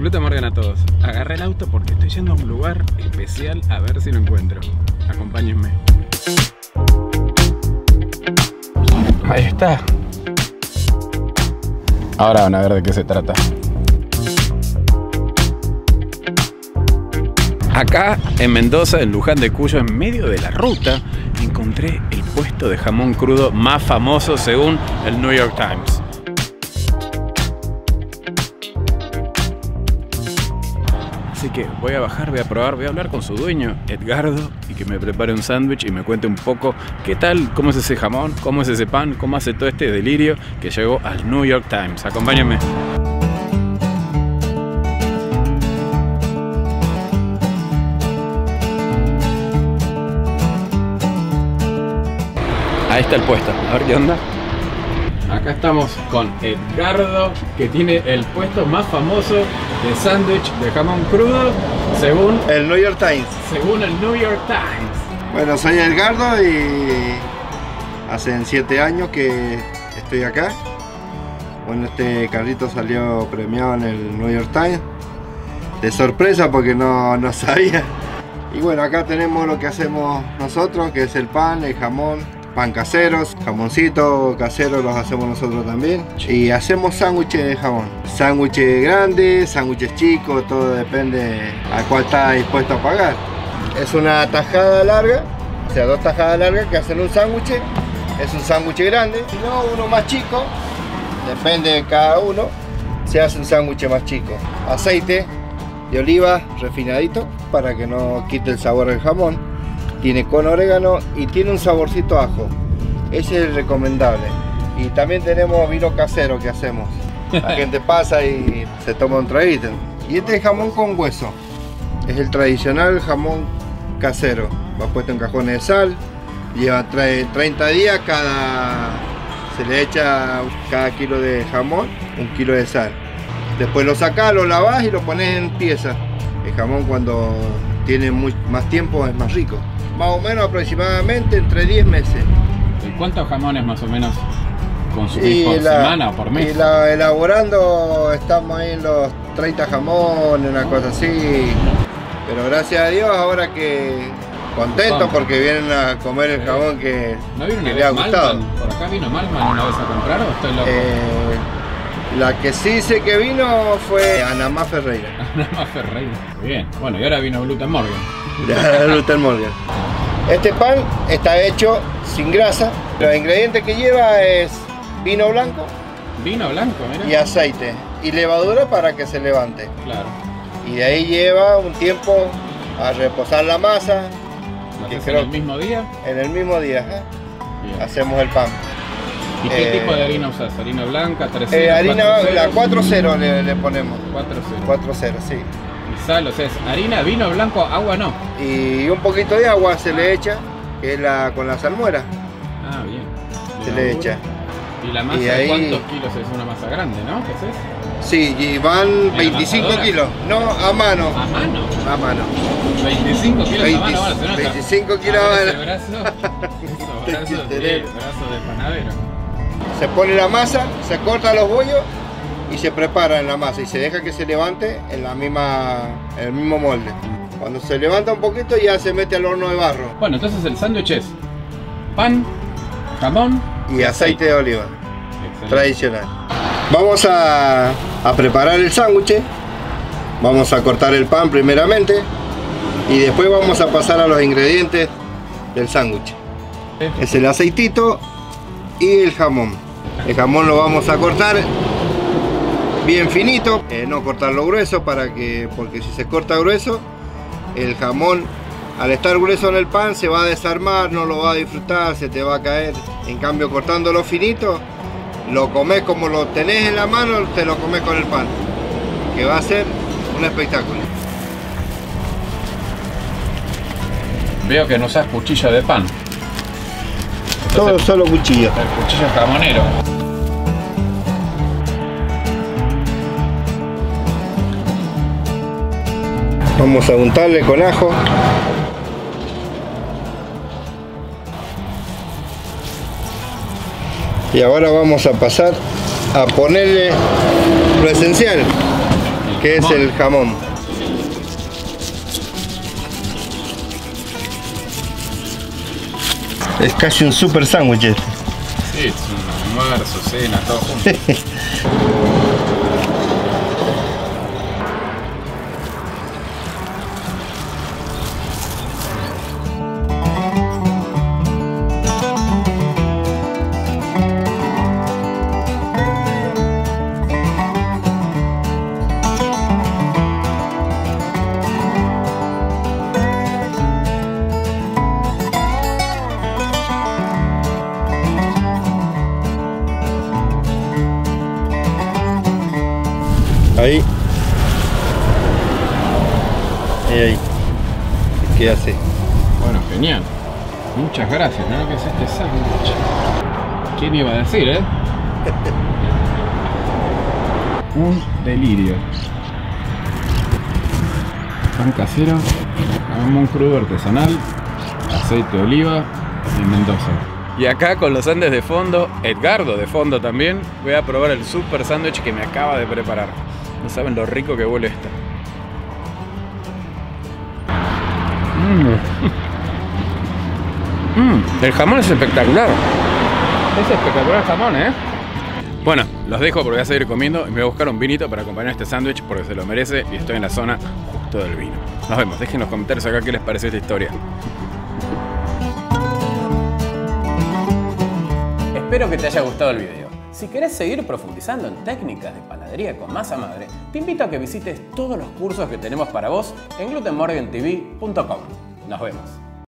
Gluten Morgan a todos. Agarré el auto porque estoy yendo a un lugar especial a ver si lo encuentro. Acompáñenme. Ahí está. Ahora van a ver de qué se trata. Acá en Mendoza, en Luján de Cuyo, en medio de la ruta, encontré el puesto de jamón crudo más famoso según el New York Times. Así que voy a bajar, voy a probar, voy a hablar con su dueño, Edgardo, y que me prepare un sándwich y me cuente un poco qué tal, cómo es ese jamón, cómo es ese pan, cómo hace todo este delirio que llegó al New York Times. Acompáñenme. Ahí está el puesto, a ver qué onda. Acá estamos con Edgardo, que tiene el puesto más famoso de sándwich de jamón crudo, según, El New York Times. según el New York Times. Bueno, soy Edgardo y hace 7 años que estoy acá. Bueno, este carrito salió premiado en el New York Times. De sorpresa porque no, no sabía. Y bueno, acá tenemos lo que hacemos nosotros, que es el pan, el jamón, pan caseros, jamoncito casero los hacemos nosotros también. Y hacemos sándwiches de jamón. Sándwiches grandes, sándwiches chicos, todo depende a cuál está dispuesto a pagar. Es una tajada larga, o sea, dos tajadas largas que hacen un sándwich. Es un sándwich grande, si no, uno más chico, depende de cada uno, se hace un sándwich más chico. Aceite de oliva refinadito para que no quite el sabor del jamón. Tiene con orégano y tiene un saborcito a ajo. Ese es el recomendable. Y también tenemos vino casero que hacemos. La gente pasa y se toma un traguito. Y este es jamón con hueso. Es el tradicional jamón casero. Va puesto en cajones de sal. Lleva trae 30 días cada. Se le echa cada kilo de jamón, un kilo de sal. Después lo sacás, lo lavás y lo pones en piezas. El jamón cuando tiene muy- más tiempo es más rico. Más o menos aproximadamente entre 10 meses. ¿Y cuántos jamones más o menos consumís por la- semana o por mes? y la- elaborando estamos ahí en los 30 jamones, una cosa así. Pero gracias a Dios ahora que contento porque vienen a comer el jamón que, ¿No vino que le ha gustado. Malman? ¿Por acá vino Malman una vez a comprar o estoy loco? Eh, la que sí sé que vino fue Anamá Ferreira. Nada más Ferreira. Bien. Bueno, y ahora vino Gluten Morgan. de Luther Morgan. Este pan está hecho sin grasa. Los ingredientes que lleva es vino blanco Vino blanco, mira. y aceite y levadura para que se levante. Claro. Y de ahí lleva un tiempo a reposar la masa ¿Lo que creo- en el mismo día? en el mismo día. Bien. Hacemos el pan. ¿Y qué eh, tipo de harina usas? ¿Harina blanca, 3 Eh, harina, la 4-0 le, le ponemos. 4 4-0, sí. Sal, o sea, es harina, vino blanco, agua no. Y un poquito de agua se le echa, que es la con la salmuera. Ah, bien. Se le echa. ¿Y la masa Y ahí- cuántos kilos es? Una masa grande, ¿no? ¿Qué haces? Sí, y van 25 amasadora? kilos. No, a mano. A mano. A mano. 25 kilos a 20 mano, bueno, se nota. 25 kilos A a ese mano. brazo, sí, tener. brazos de panadero. Se pone la masa, se corta los bollos y se prepara en la masa y se deja que se levante en la misma, en el mismo molde. Cuando se levanta un poquito ya se mete al horno de barro Bueno, entonces el sándwich es pan, jamón y aceite de oliva, Excelente. tradicional. Vamos a, a preparar el sándwich. Vamos a cortar el pan primeramente y después vamos a pasar a los ingredientes del sándwich. Es el aceitito y el jamón. El jamón lo vamos a cortar bien finito, eh, no cortarlo grueso para que, porque si se corta grueso, el jamón al estar grueso en el pan se va a desarmar, no lo va a disfrutar, se te va a caer. En cambio cortándolo finito, lo comes como lo tenés en la mano, te lo comes con el pan, que va a ser un espectáculo. Veo que no usas cuchilla de pan. Todo solo cuchillo. el cuchillo jamonero. Vamos a untarle con ajo. Y ahora vamos a pasar a ponerle lo esencial, que es el jamón. Es casi un super sándwich este. Sí, es un almuerzo, cena, todo junto. Ahí. Ahí, ahí. ¿Qué hace? Bueno, genial. Muchas gracias, ¿no? ¿Qué es este sándwich? ¿Quién iba a decir, eh? Un delirio. Pan casero, jamón crudo artesanal, aceite de oliva y Mendoza. Y acá con los Andes de fondo, Edgardo de fondo también, voy a probar el super sándwich que me acaba de preparar. No saben lo rico que huele esto. Mm. Mm, el jamón es espectacular. Es espectacular el jamón, ¿eh? Bueno, los dejo porque voy a seguir comiendo y me voy a buscar un vinito para acompañar este sándwich porque se lo merece y estoy en la zona justo del vino. Nos vemos, dejen en los comentarios acá qué les pareció esta historia. Espero que te haya gustado el video. Si querés seguir profundizando en técnicas de panadería con masa madre, te invito a que visites todos los cursos que tenemos para vos en glutenmorgantv.com. Nos vemos.